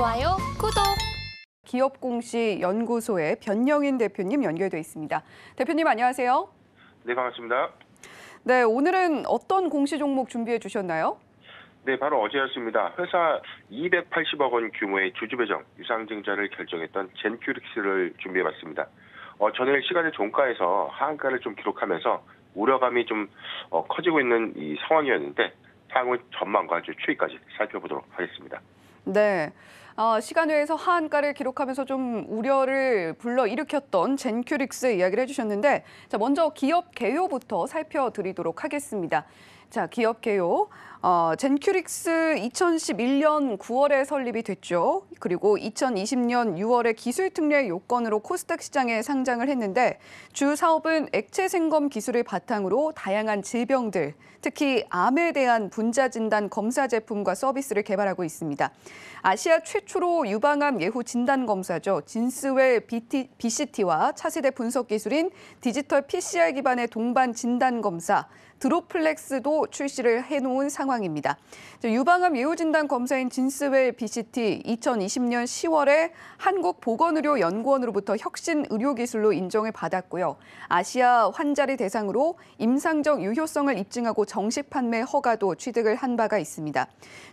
좋아요, 구독. 기업공시 연구소의 변영인 대표님 연결돼 있습니다. 대표님 안녕하세요. 네, 반갑습니다. 네, 오늘은 어떤 공시 종목 준비해 주셨나요? 네, 바로 어제였습니다. 회사 280억 원 규모의 주주 배정 유상증자를 결정했던 젠큐릭스를 준비해봤습니다. 어, 전일 시간의 종가에서 하한가를 좀 기록하면서 우려감이 좀 어, 커지고 있는 이 상황이었는데 향후 전망과 추이까지 살펴보도록 하겠습니다. 네. 어, 시간 외에서 하한가를 기록하면서 좀 우려를 불러일으켰던 젠큐릭스 이야기를 해주셨는데 자 먼저 기업 개요부터 살펴드리도록 하겠습니다. 자, 기업 개요. 어, 젠큐릭스 2011년 9월에 설립이 됐죠. 그리고 2020년 6월에 기술 특례 요건으로 코스닥 시장에 상장을 했는데 주 사업은 액체 생검 기술을 바탕으로 다양한 질병들, 특히 암에 대한 분자 진단 검사 제품과 서비스를 개발하고 있습니다. 아시아 최초 로 유방암 예후 진단 검사죠. 진스웰 BCT와 차세대 분석 기술인 디지털 PCR 기반의 동반 진단 검사, 드로플렉스도 출시를 해놓은 상황입니다. 유방암 예후진단 검사인 진스웰 BCT 2020년 10월에 한국보건의료연구원으로부터 혁신 의료기술로 인정을 받았고요. 아시아 환자를 대상으로 임상적 유효성을 입증하고 정식 판매 허가도 취득을 한 바가 있습니다.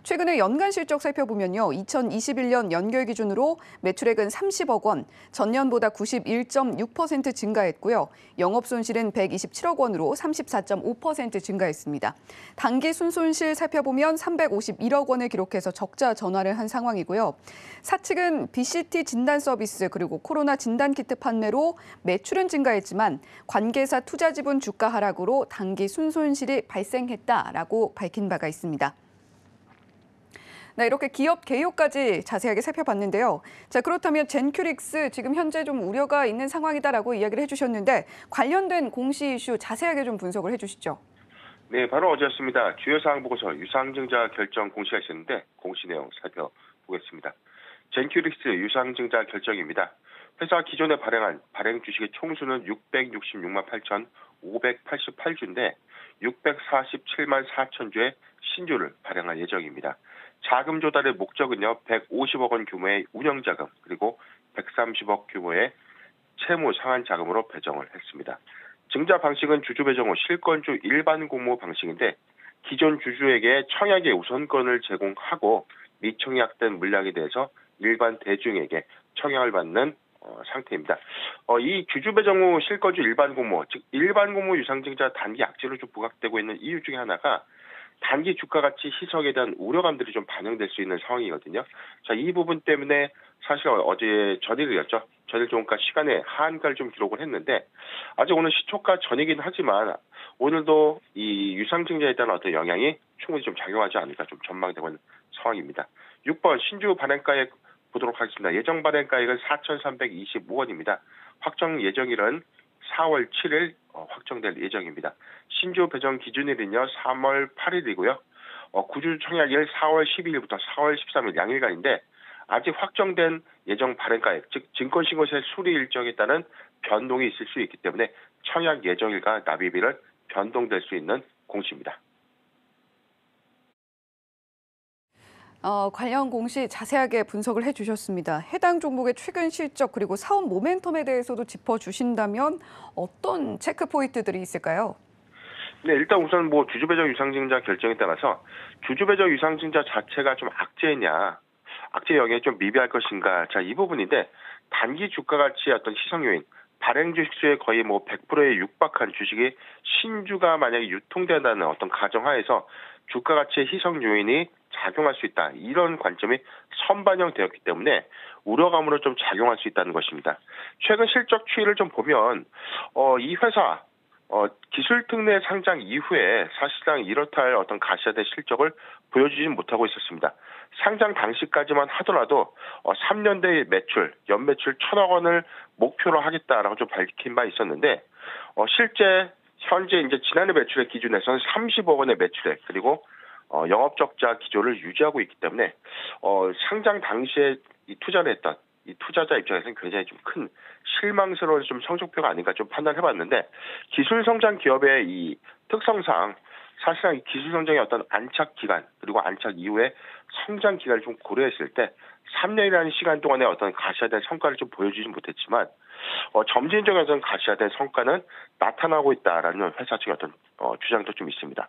최근에 연간 실적 살펴보면요. 2021년 연결 기준으로 매출액은 30억 원, 전년보다 91.6% 증가했고요. 영업 손실은 127억 원으로 34.5% 증가했습니다. 단기 순손실 살펴보면 351억 원을 기록해서 적자 전환을 한 상황이고요. 사측은 BCT 진단 서비스 그리고 코로나 진단 키트 판매로 매출은 증가했지만 관계사 투자 지분 주가 하락으로 단기 순손실이 발생했다라고 밝힌 바가 있습니다. 네, 이렇게 기업 개요까지 자세하게 살펴봤는데요. 자, 그렇다면 젠큐릭스 지금 현재 좀 우려가 있는 상황이다라고 이야기를 해주셨는데 관련된 공시 이슈 자세하게 좀 분석을 해주시죠. 네, 바로 어제였습니다. 주요 사항 보고서 유상증자 결정 공시가 있었는데 공시 내용 살펴보겠습니다. 젠큐릭스 유상증자 결정입니다. 회사 기존에 발행한 발행 주식의 총수는 666만 8,588주인데 647만 4천 주의 신주를 발행할 예정입니다. 자금 조달의 목적은요, 150억 원 규모의 운영 자금, 그리고 130억 규모의 채무 상한 자금으로 배정을 했습니다. 증자 방식은 주주 배정 후 실권주 일반 공모 방식인데 기존 주주에게 청약의 우선권을 제공하고 미청약된 물량에 대해서 일반 대중에게 청약을 받는 어, 상태입니다. 어, 이 주주 배정 후 실권주 일반 공모, 즉 일반 공모 유상증자 단기 악재로 좀 부각되고 있는 이유 중에 하나가 단기 주가 가치 희석에 대한 우려감들이 좀 반영될 수 있는 상황이거든요. 자, 이 부분 때문에 사실 어제 전일이었죠. 전일 종가 시간에 하한가를 좀 기록을 했는데 아직 오늘 시초가 전이긴 하지만 오늘도 이 유상증자에 대한 어떤 영향이 충분히 좀 작용하지 않을까 좀 전망되고 있는 상황입니다. 6번 신주 발행가액 보도록 하겠습니다. 예정 발행가액은 4,325원입니다. 확정 예정일은 4월 7일 어, 확정될 예정입니다. 신조 배정 기준일은요 3월 8일이고요. 어, 구주 청약일 4월 12일부터 4월 13일 양일간인데 아직 확정된 예정 발행가액, 즉 증권신고세 수리 일정에 따른 변동이 있을 수 있기 때문에 청약 예정일과 납입일은 변동될 수 있는 공시입니다. 어, 관련 공시 자세하게 분석을 해주셨습니다. 해당 종목의 최근 실적 그리고 사업 모멘텀에 대해서도 짚어주신다면 어떤 체크 포인트들이 있을까요? 네, 일단 우선 뭐 주주배정 유상증자 결정에 따라서 주주배정 유상증자 자체가 좀 악재냐, 악재 영향이 좀 미비할 것인가. 자, 이 부분인데 단기 주가 가치의 어떤 시성 요인, 발행 주식 수의 거의 뭐 100%에 육박한 주식이 신주가 만약에 유통된다는 어떤 가정하에서 주가 가치의 희석 요인이 작용할 수 있다. 이런 관점이 선반영되었기 때문에 우려감으로 좀 작용할 수 있다는 것입니다. 최근 실적 추이를 좀 보면 어, 이 회사 어, 기술 특례 상장 이후에 사실상 이렇다 할 어떤 가시화된 실적을 보여주지 못하고 있었습니다. 상장 당시까지만 하더라도 어, 3년대 매출, 연매출 천억 원을 목표로 하겠다라고 좀 밝힌 바 있었는데 어, 실제 현재 이제 지난해 매출액 기준에서는 30억 원의 매출액 그리고 어, 영업 적자 기조를 유지하고 있기 때문에 어, 상장 당시에 이 투자를 했던 이 투자자 입장에서는 굉장히 좀 큰 실망스러운 좀 성적표가 아닌가 좀 판단해봤는데 기술 성장 기업의 이 특성상 사실상 이 기술 성장의 어떤 안착 기간 그리고 안착 이후에 성장 기간을 좀 고려했을 때 3년이라는 시간 동안에 어떤 가시화된 성과를 좀 보여주지 못했지만 어, 점진적인 가시화된 성과는 나타나고 있다라는 회사 측의 어떤 어, 주장도 좀 있습니다.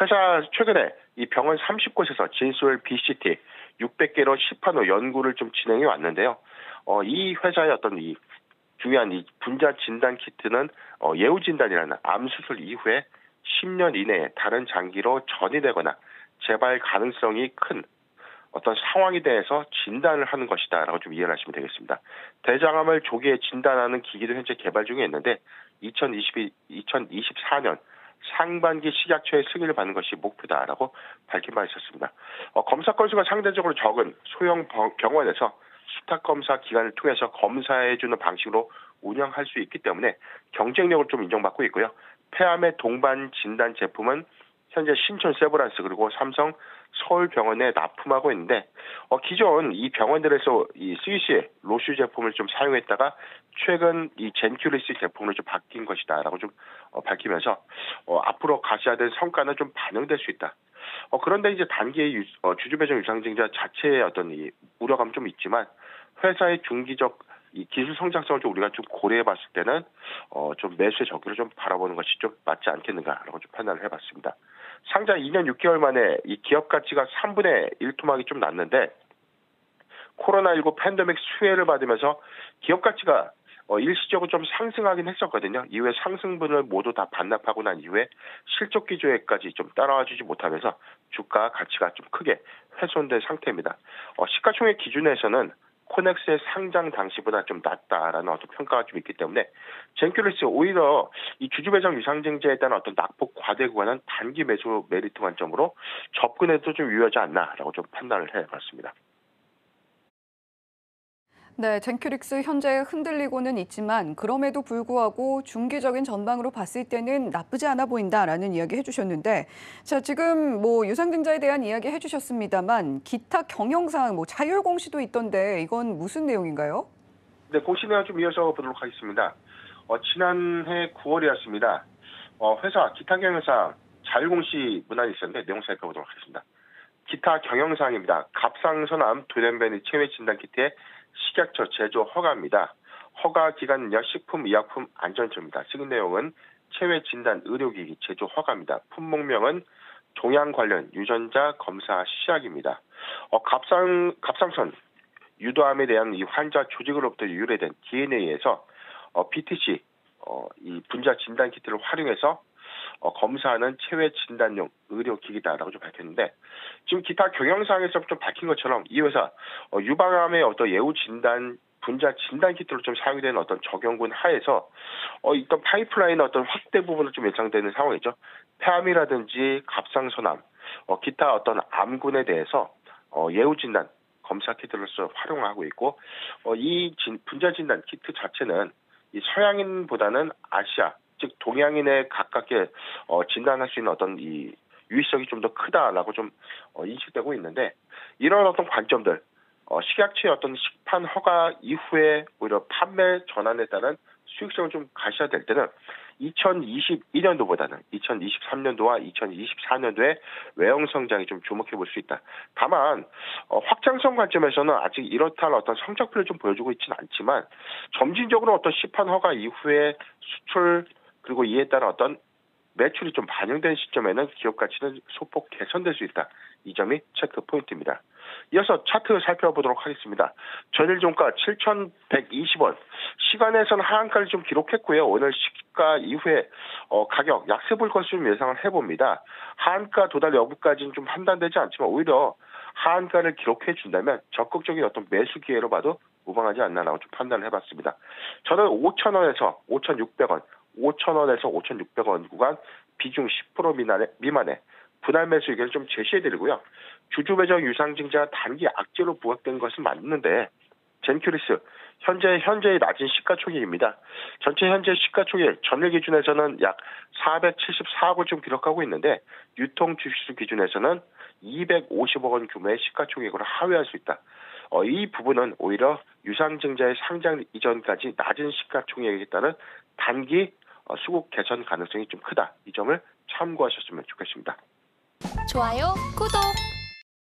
회사 최근에 이 병원 30곳에서 진술 BCT 600개로 시판 후 연구를 좀 진행해 왔는데요. 어, 이 회사의 어떤 이 중요한 이 분자 진단 키트는 어, 예후 진단이라는 암 수술 이후에 10년 이내에 다른 장기로 전이되거나 재발 가능성이 큰 어떤 상황에 대해서 진단을 하는 것이다라고 좀 이해를 하시면 되겠습니다. 대장암을 조기에 진단하는 기기도 현재 개발 중에 있는데 2022, 2024년 상반기 식약처의 승인을 받는 것이 목표다라고 밝힌 바 있었습니다. 어, 검사 건수가 상대적으로 적은 소형 병원에서 수탁 검사 기관을 통해서 검사해주는 방식으로 운영할 수 있기 때문에 경쟁력을 좀 인정받고 있고요. 폐암의 동반 진단 제품은 현재 신촌 세브란스 그리고 삼성 서울병원에 납품하고 있는데 어, 기존 이 병원들에서 이 스위스의 로슈 제품을 좀 사용했다가 최근 이 젠큐리스 제품으로 좀 바뀐 것이다라고 좀 어, 밝히면서 어, 앞으로 가시화된 성과는 좀 반영될 수 있다. 어, 그런데 이제 단기의 유, 어, 주주배정 유상증자 자체의 어떤 이 우려감 좀 있지만 회사의 중기적 이 기술 성장성을 좀 우리가 좀 고려해 봤을 때는 어, 좀 매수의 적기를 좀 바라보는 것이 좀 맞지 않겠는가라고 좀 판단을 해 봤습니다. 상장 2년 6개월 만에 이 기업 가치가 3분의 1 토막이 좀 났는데 코로나19 팬데믹 수혜를 받으면서 기업 가치가 어, 일시적으로 좀 상승하긴 했었거든요. 이후에 상승분을 모두 다 반납하고 난 이후에 실적 기조에까지 좀 따라와 주지 못하면서 주가 가치가 좀 크게 훼손된 상태입니다. 어, 시가총액 기준에서는 코넥스의 상장 당시보다 좀 낮다라는 어떤 평가가 좀 있기 때문에 젠큐리스 오히려 이 주주 배정 유상증자에 대한 어떤 낙폭 과대 구간은 단기 매수 메리트 관점으로 접근해도 좀 유효하지 않나라고 좀 판단을 해봤습니다. 네, 젠큐릭스 현재 흔들리고는 있지만 그럼에도 불구하고 중기적인 전망으로 봤을 때는 나쁘지 않아 보인다라는 이야기 해주셨는데 자 지금 뭐 유상증자에 대한 이야기 해주셨습니다만 기타 경영상 뭐 자율 공시도 있던데 이건 무슨 내용인가요? 네, 내용 좀 이어서 보도록 하겠습니다. 어, 지난해 9월이었습니다. 어, 회사 기타 경영상 자율 공시 문안이 있었는데 내용 살펴보도록 하겠습니다. 기타 경영상입니다. 갑상선 암 돌연변이 체외 진단 키트에 식약처 제조 허가입니다. 허가 기간은요 식품의약품 안전처입니다. 승인 내용은 체외 진단 의료기기 제조 허가입니다. 품목명은 동양 관련 유전자 검사 시약입니다. 어, 갑상 갑상선 유도암에 대한 이 환자 조직으로부터 유래된 DNA에서 어, BTC 어, 이 분자 진단 키트를 활용해서 어, 검사하는 체외 진단용 의료기기다라고 좀 밝혔는데 지금 기타 경영상에서 좀 밝힌 것처럼 이 회사 어, 유방암의 어떤 예후 진단 분자 진단 키트로 좀 사용이 되는 어떤 적용군 하에서 어, 일단 파이프라인 어떤 확대 부분을 좀 예상되는 상황이죠. 폐암이라든지 갑상선암, 어, 기타 어떤 암군에 대해서 어, 예후 진단 검사 키트로서 활용하고 있고 어, 이 진, 분자 진단 키트 자체는 이 서양인보다는 아시아 즉 동양인에 가깝게 어, 진단할 수 있는 어떤 이 유의성이 좀 더 크다라고 좀 어, 인식되고 있는데 이런 어떤 관점들 어, 식약처의 어떤 식판 허가 이후에 오히려 판매 전환에 따른 수익성을 좀 가셔야 될 때는 2021년도보다는 2023년도와 2024년도에 외형 성장이 좀 주목해 볼 수 있다. 다만 어, 확장성 관점에서는 아직 이렇다 할 어떤 성적표를 좀 보여주고 있지는 않지만 점진적으로 어떤 시판 허가 이후에 수출 그리고 이에 따른 어떤 매출이 좀 반영된 시점에는 기업 가치는 소폭 개선될 수 있다. 이 점이 체크 포인트입니다. 이어서 차트 살펴보도록 하겠습니다. 전일 종가 7,120원. 시간에서는 하한가를 좀 기록했고요. 오늘 시가 이후에 어, 가격 약세 볼 것을 좀 예상을 해봅니다. 하한가 도달 여부까지는 좀 판단되지 않지만 오히려 하한가를 기록해 준다면 적극적인 어떤 매수 기회로 봐도 무방하지 않나라고 좀 판단을 해봤습니다. 저는 5,000원에서 5,600원, 5,000원에서 5,600원 구간 비중 10% 미만에, 미만에 분할 매수 의견을 좀 제시해드리고요. 주주배정 유상증자 단기 악재로 부각된 것은 맞는데 젠큐리스 현재 현재의 낮은 시가총액입니다. 전체 현재 시가총액 전일 기준에서는 약 474억을 좀 기록하고 있는데 유통 주식수 기준에서는 250억 원 규모의 시가총액으로 하회할 수 있다. 어, 이 부분은 오히려 유상증자의 상장 이전까지 낮은 시가총액에 따른 단기 어, 수급 개선 가능성이 좀 크다. 이 점을 참고하셨으면 좋겠습니다. 좋아요, 구독.